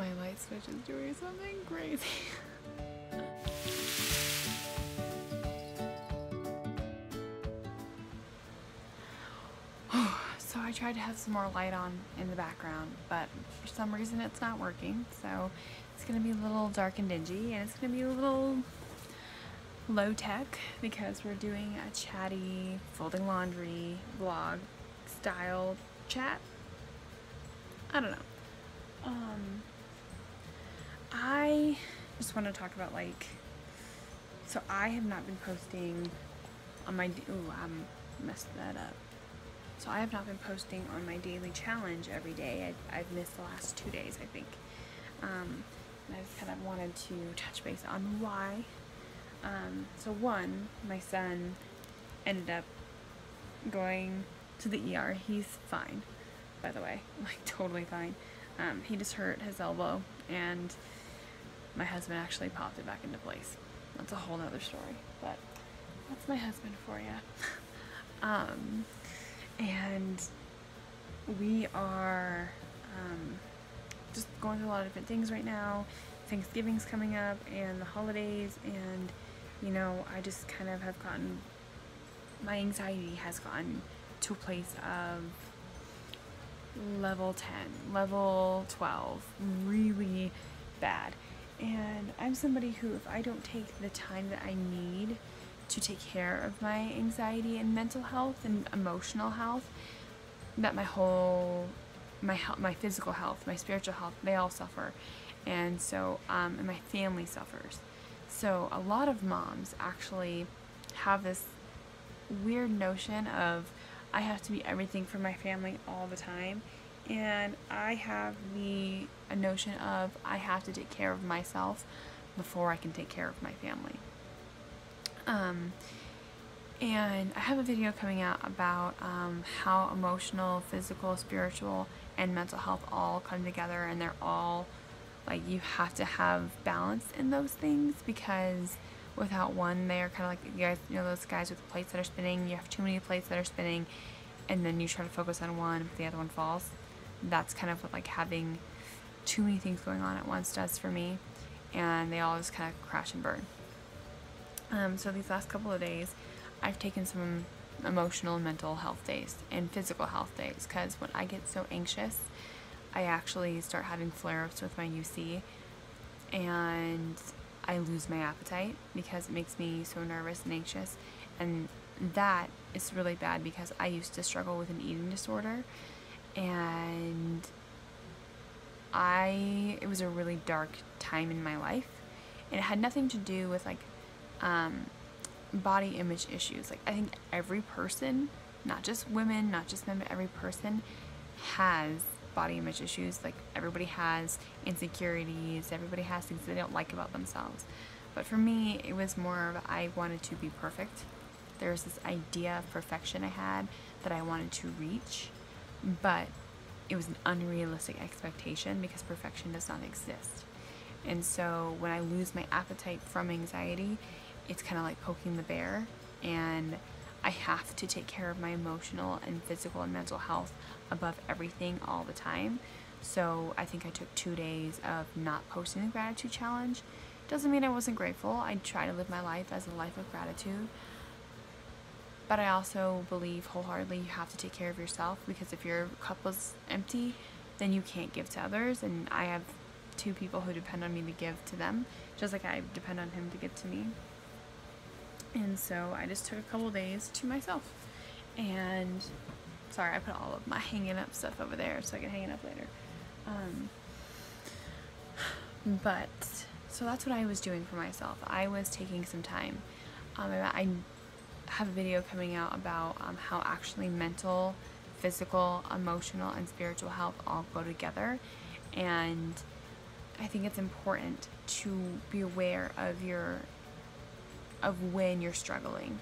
My light switch is doing something crazy. so I tried to have some more light on in the background, but for some reason it's not working. So it's gonna be a little dark and dingy, and it's gonna be a little low tech because we're doing a chatty folding laundry vlog style chat. I don't know. Um, I just want to talk about like, so I have not been posting on my, ooh, I messed that up. So I have not been posting on my daily challenge every day. I, have missed the last two days, I think. Um, and I just kind of wanted to touch base on why. Um, so one, my son ended up going to the ER. He's fine, by the way, like totally fine. Um, he just hurt his elbow, and my husband actually popped it back into place. That's a whole nother story, but that's my husband for you. um, and we are um, just going through a lot of different things right now. Thanksgiving's coming up, and the holidays, and you know, I just kind of have gotten my anxiety has gotten to a place of level 10, level 12, really bad. And I'm somebody who, if I don't take the time that I need to take care of my anxiety and mental health and emotional health, that my whole, my health, my physical health, my spiritual health, they all suffer. And so, um, and my family suffers. So a lot of moms actually have this weird notion of I have to be everything for my family all the time. And I have the a notion of I have to take care of myself before I can take care of my family. Um, and I have a video coming out about um, how emotional, physical, spiritual, and mental health all come together and they're all like you have to have balance in those things because without one they're kind of like you guys you know those guys with the plates that are spinning you have too many plates that are spinning and then you try to focus on one but the other one falls that's kind of what like having too many things going on at once does for me and they all just kind of crash and burn. Um, so these last couple of days I've taken some emotional and mental health days and physical health days because when I get so anxious I actually start having flare-ups with my UC and I lose my appetite because it makes me so nervous and anxious and that is really bad because I used to struggle with an eating disorder and I it was a really dark time in my life it had nothing to do with like um, body image issues like I think every person not just women not just men but every person has body image issues. Like everybody has insecurities, everybody has things they don't like about themselves. But for me, it was more of I wanted to be perfect. There was this idea of perfection I had that I wanted to reach, but it was an unrealistic expectation because perfection does not exist. And so when I lose my appetite from anxiety, it's kind of like poking the bear and I have to take care of my emotional and physical and mental health above everything all the time. So I think I took two days of not posting the gratitude challenge. Doesn't mean I wasn't grateful. I try to live my life as a life of gratitude. But I also believe wholeheartedly you have to take care of yourself because if your cup was empty, then you can't give to others. And I have two people who depend on me to give to them, just like I depend on him to give to me. And so I just took a couple days to myself. And sorry, I put all of my hanging up stuff over there so I can hang it up later. Um, but so that's what I was doing for myself. I was taking some time. Um, I have a video coming out about um, how actually mental, physical, emotional, and spiritual health all go together. And I think it's important to be aware of your of when you're struggling.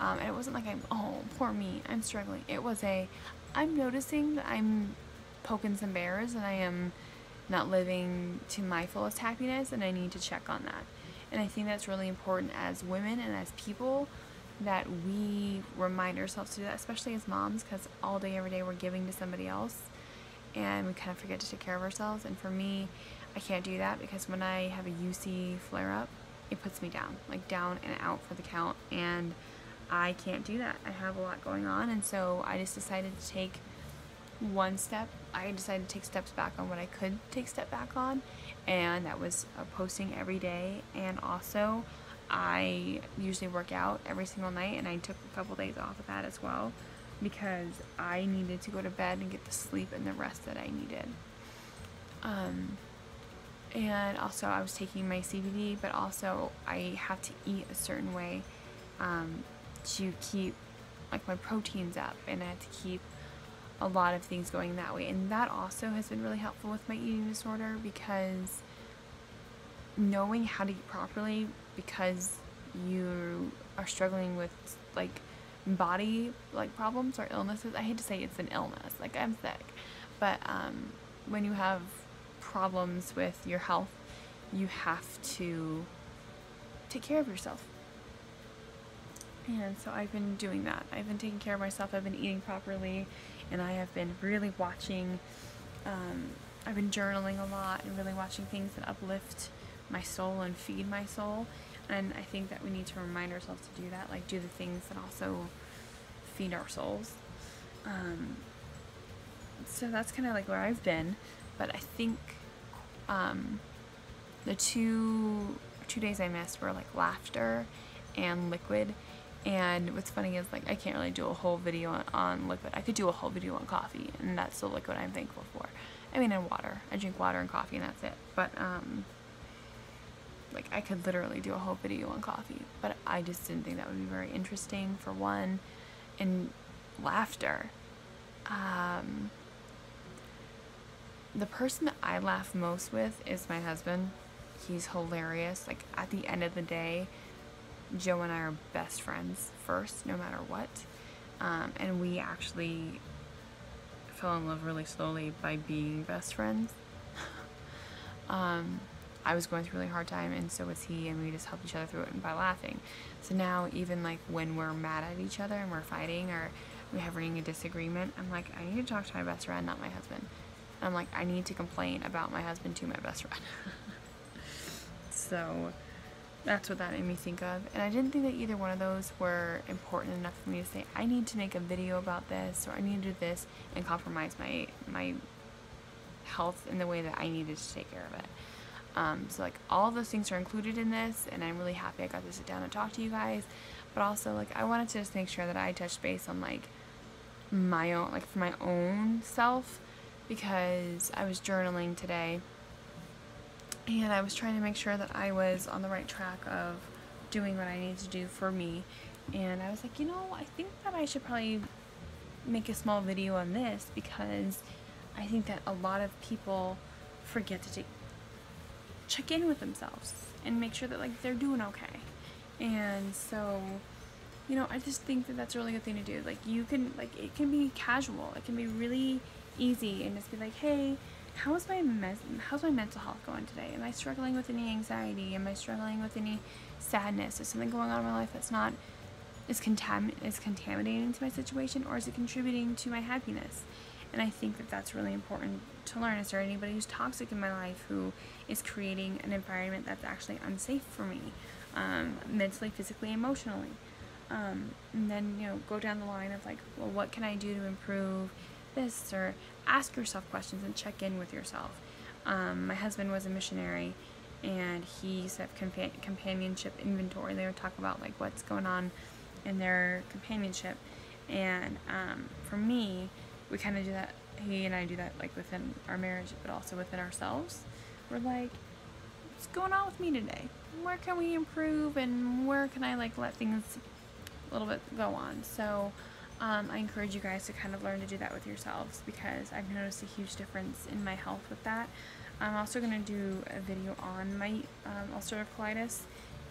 Um, and it wasn't like I'm, oh, poor me, I'm struggling. It was a, I'm noticing that I'm poking some bears and I am not living to my fullest happiness and I need to check on that. And I think that's really important as women and as people that we remind ourselves to do that, especially as moms, because all day, every day, we're giving to somebody else and we kind of forget to take care of ourselves. And for me, I can't do that because when I have a UC flare up, it puts me down, like down and out for the count. And I can't do that. I have a lot going on. And so I just decided to take one step. I decided to take steps back on what I could take step back on. And that was uh, posting every day. And also, I usually work out every single night. And I took a couple days off of that as well because I needed to go to bed and get the sleep and the rest that I needed. Um, and also I was taking my CBD, but also I have to eat a certain way um, to keep like my proteins up, and I have to keep a lot of things going that way. And that also has been really helpful with my eating disorder because knowing how to eat properly because you are struggling with like body like problems or illnesses. I hate to say it's an illness, like I'm sick, but um, when you have problems with your health, you have to take care of yourself. And so I've been doing that. I've been taking care of myself. I've been eating properly, and I have been really watching. Um, I've been journaling a lot and really watching things that uplift my soul and feed my soul. And I think that we need to remind ourselves to do that, like do the things that also feed our souls. Um, so that's kind of like where I've been. But I think um, the two two days I missed were like laughter and liquid. And what's funny is like I can't really do a whole video on, on liquid. I could do a whole video on coffee, and that's the liquid I'm thankful for. I mean, and water. I drink water and coffee, and that's it. But um, like I could literally do a whole video on coffee, but I just didn't think that would be very interesting for one, and laughter. Um, the person that I laugh most with is my husband. He's hilarious. Like at the end of the day, Joe and I are best friends first, no matter what. Um, and we actually fell in love really slowly by being best friends. um, I was going through a really hard time, and so was he, and we just helped each other through it by laughing. So now, even like when we're mad at each other and we're fighting or we're having a disagreement, I'm like, I need to talk to my best friend, not my husband. And I'm like, I need to complain about my husband to my best friend. so that's what that made me think of. And I didn't think that either one of those were important enough for me to say, I need to make a video about this or I need to do this and compromise my my health in the way that I needed to take care of it. Um, so like all those things are included in this and I'm really happy I got to sit down and talk to you guys. But also like I wanted to just make sure that I touched base on like my own like for my own self because I was journaling today and I was trying to make sure that I was on the right track of doing what I need to do for me. And I was like, you know, I think that I should probably make a small video on this because I think that a lot of people forget to take, check in with themselves and make sure that like they're doing okay. And so, you know, I just think that that's a really good thing to do. Like you can like it can be casual. It can be really easy and just be like, "Hey, how's my mes- how's my mental health going today? Am I struggling with any anxiety? Am I struggling with any sadness? Is something going on in my life that's not is contam is contaminating to my situation, or is it contributing to my happiness? And I think that that's really important to learn. Is there anybody who's toxic in my life who is creating an environment that's actually unsafe for me, um, mentally, physically, emotionally? Um, and then you know go down the line of like, well, what can I do to improve this? Or ask yourself questions and check in with yourself. Um, my husband was a missionary and he set compa- companionship inventory. They would talk about like what's going on in their companionship. And um, for me, we kind of do that. He and I do that like within our marriage, but also within ourselves. We're like, what's going on with me today? Where can we improve, and where can I like let things a little bit go on? So um, I encourage you guys to kind of learn to do that with yourselves because I've noticed a huge difference in my health with that. I'm also going to do a video on my um, ulcerative colitis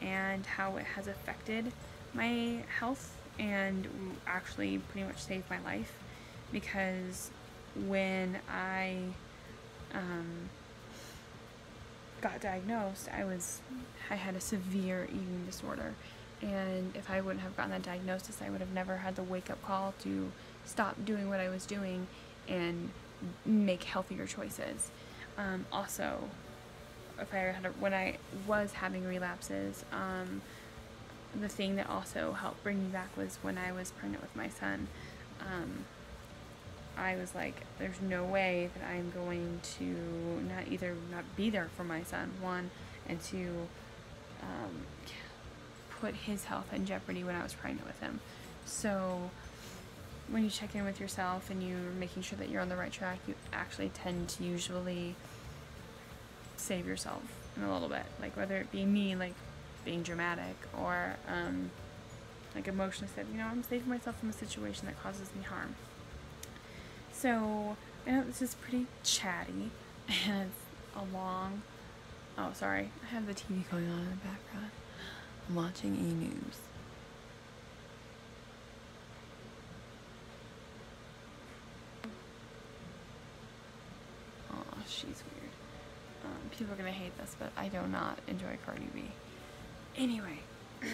and how it has affected my health and actually pretty much saved my life because when I um, got diagnosed, I was I had a severe eating disorder and if I wouldn't have gotten that diagnosis, I would have never had the wake up call to stop doing what I was doing and make healthier choices. Um, also, if I had a, when I was having relapses, um, the thing that also helped bring me back was when I was pregnant with my son. Um, I was like, there's no way that I'm going to not either not be there for my son, one, and two, um, put his health in jeopardy when I was pregnant with him. So when you check in with yourself and you're making sure that you're on the right track, you actually tend to usually save yourself in a little bit. Like whether it be me, like being dramatic, or um, like emotionally said, you know, I'm saving myself from a situation that causes me harm. So I know this is pretty chatty, and it's a long. Oh, sorry, I have the TV going on in the background. I'm watching E News. Oh, she's weird. Um, people are gonna hate this, but I do not enjoy Cardi B. Anyway,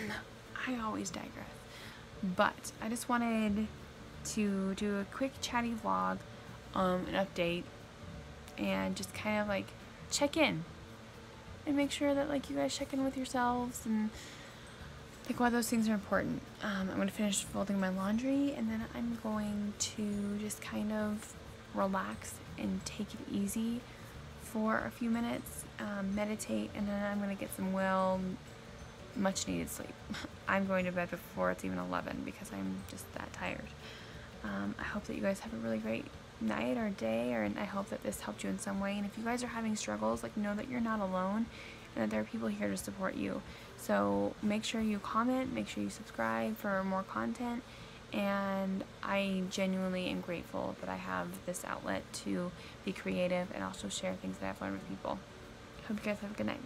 I always digress. But I just wanted to do a quick chatty vlog, um, an update, and just kind of like check in and make sure that like you guys check in with yourselves and like why those things are important. Um, I'm gonna finish folding my laundry and then I'm going to just kind of relax and take it easy for a few minutes, um, meditate, and then I'm gonna get some well much needed sleep. I'm going to bed before it's even 11 because I'm just that tired. Um, I hope that you guys have a really great night or day, or and I hope that this helped you in some way. And if you guys are having struggles, like know that you're not alone, and that there are people here to support you. So make sure you comment, make sure you subscribe for more content. And I genuinely am grateful that I have this outlet to be creative and also share things that I've learned with people. Hope you guys have a good night.